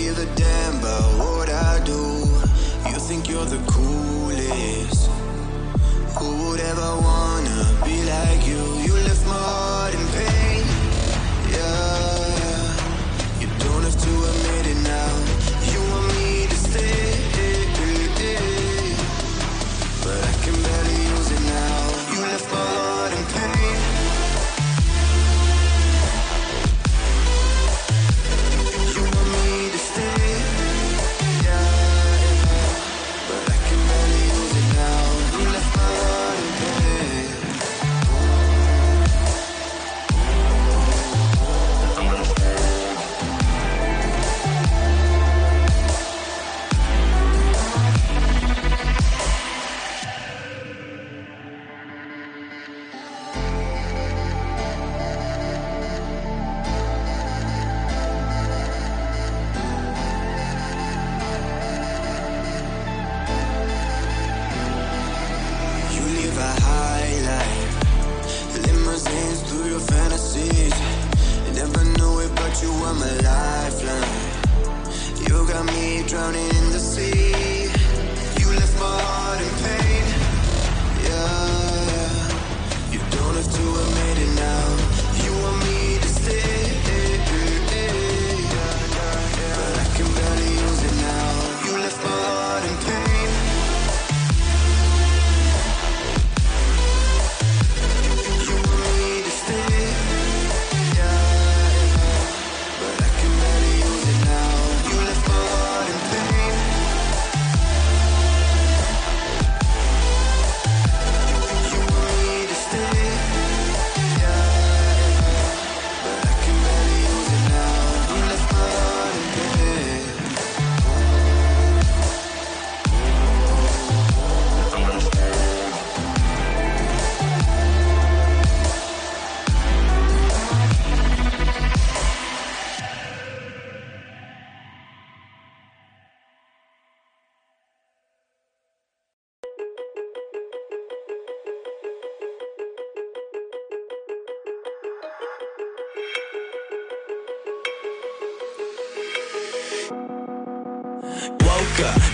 Give a damn about what I do. You think you're the coolest. But you were my lifeline. You got me drowning in the sea. You left my heart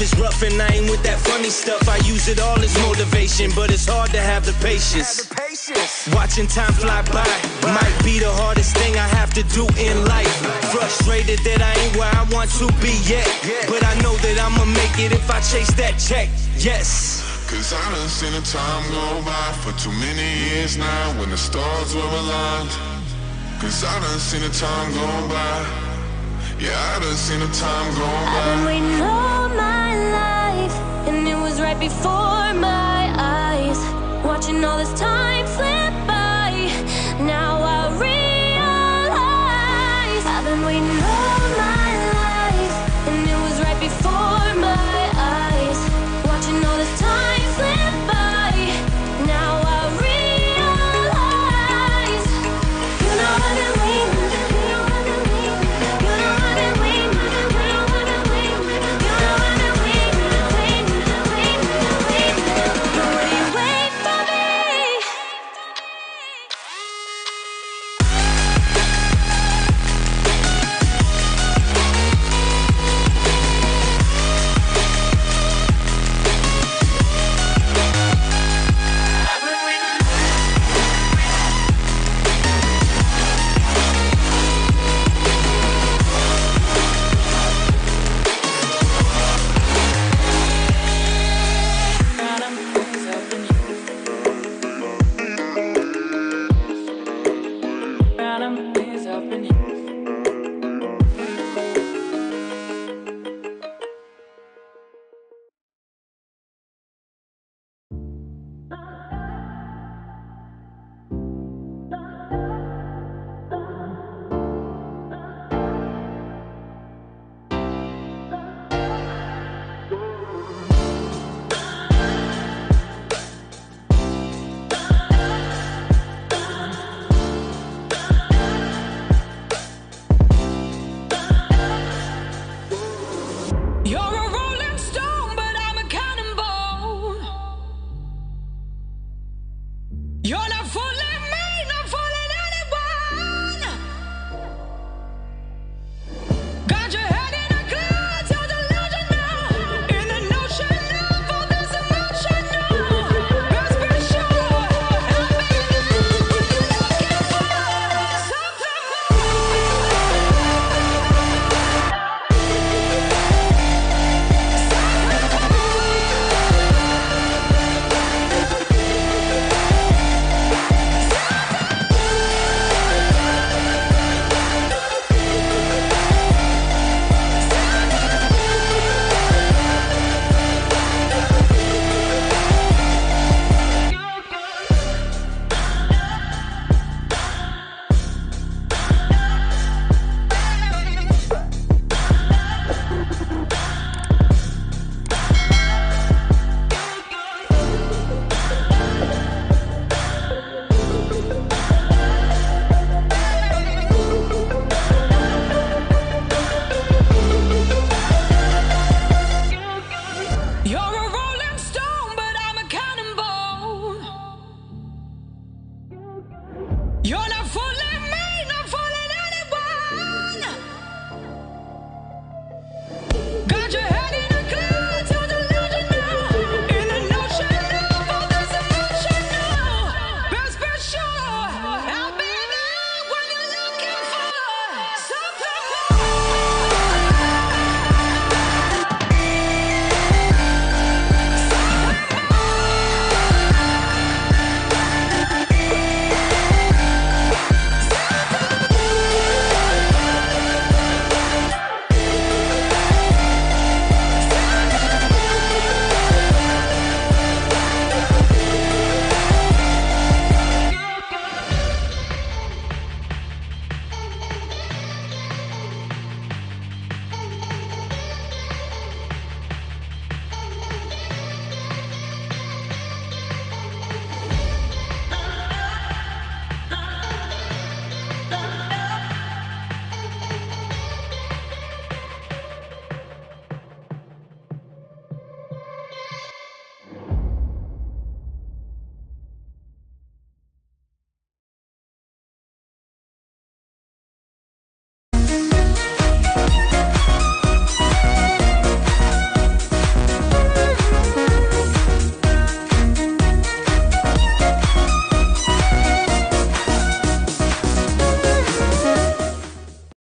life is rough and I ain't with that funny stuff, I use it all as motivation, but it's hard to have the patience. Watching time fly by might be the hardest thing I have to do in life. Frustrated that I ain't where I want to be yet, but I know that I'ma make it if I chase that check. Yes. Cause I done seen the time go by for too many years now when the stars were aligned. Cause I done seen the time go by. Yeah, I done seen the time go I've been by. Right before my eyes. Watching all this time